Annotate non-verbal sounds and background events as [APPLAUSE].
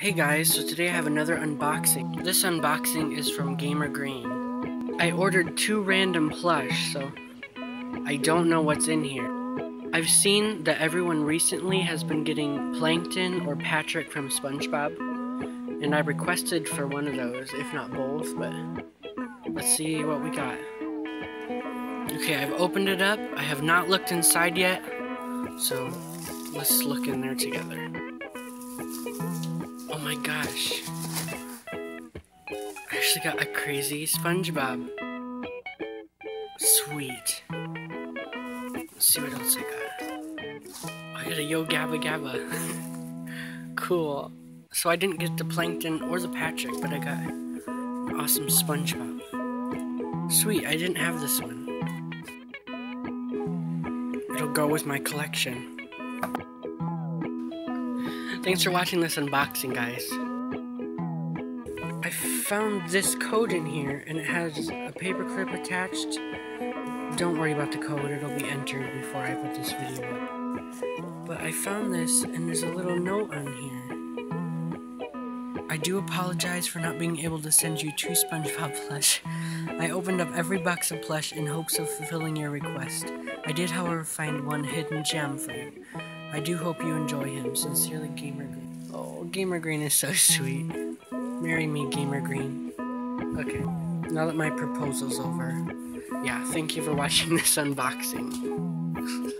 Hey guys, so today I have another unboxing. This unboxing is from Gamer Green. I ordered two random plush, so I don't know what's in here. I've seen that everyone recently has been getting Plankton or Patrick from SpongeBob, and I requested for one of those, if not both, but let's see what we got. Okay, I've opened it up. I have not looked inside yet, so let's look in there together. Oh my gosh. I actually got a crazy SpongeBob. Sweet. Let's see what else I got. I got a Yo Gabba Gabba. [LAUGHS] cool. So I didn't get the Plankton or the Patrick, but I got an awesome SpongeBob. Sweet, I didn't have this one. It'll go with my collection. Thanks for watching this unboxing, guys. I found this code in here, and it has a paperclip attached. Don't worry about the code, it'll be entered before I put this video up. But I found this, and there's a little note on here. I do apologize for not being able to send you two SpongeBob [LAUGHS] plush. I opened up every box of plush in hopes of fulfilling your request. I did, however, find one hidden gem for you. I do hope you enjoy him. Sincerely, Gamer Green. Oh, Gamer Green is so sweet. Marry me, Gamer Green. Okay, now that my proposal's over, yeah, thank you for watching this unboxing. [LAUGHS]